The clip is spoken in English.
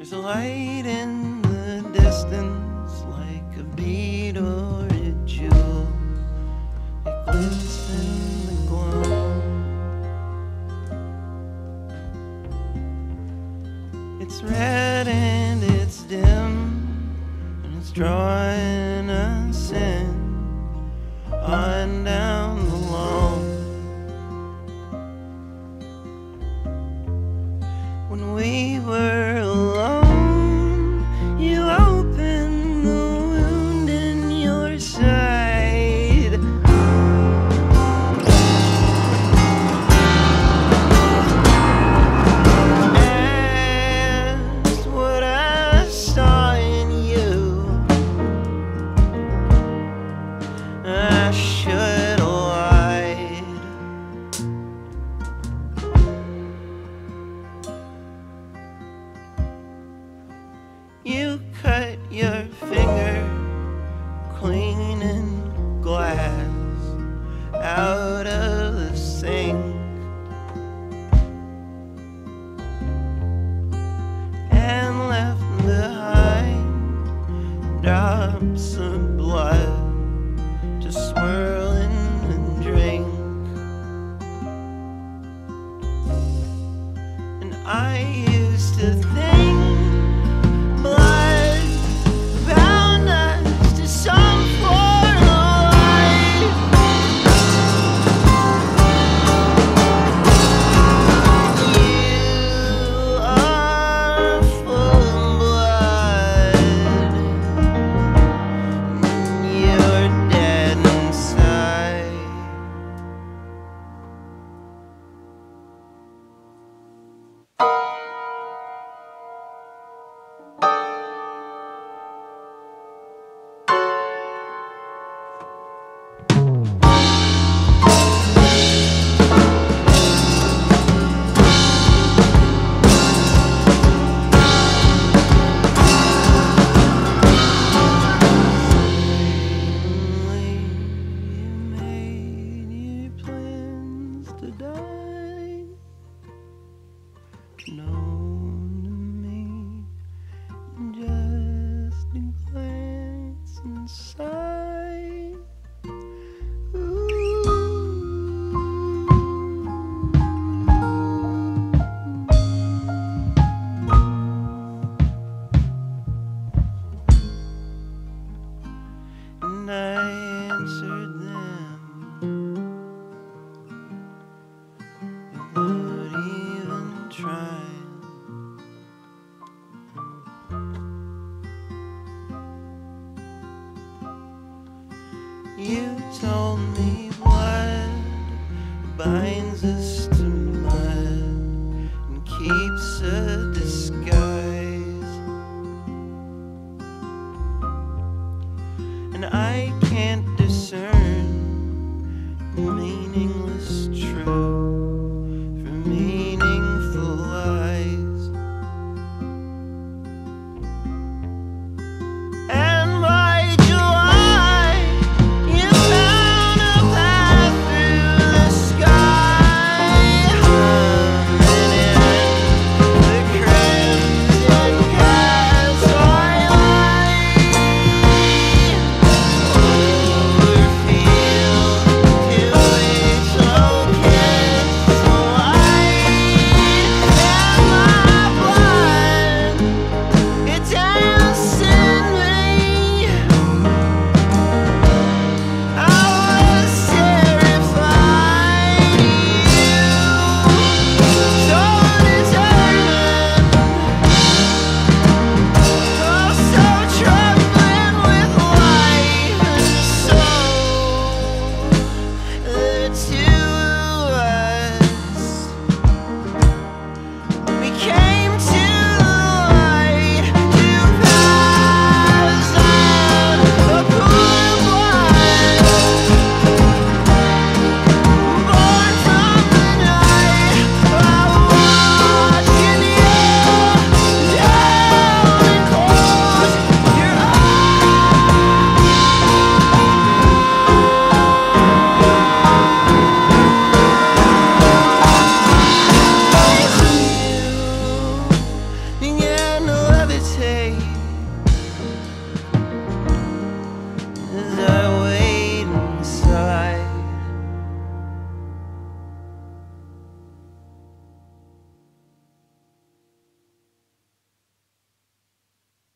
There's a light in the distance like a bead or a jewel. It glints in the gloom. It's red and it's dim, and it's drawing us in on down cleaning glass out of the sink. And left behind drops of blood to swirl in and drink. And I used to think die. Known to me, just a glance inside. You told me what binds us to mud and keeps a disguise. And I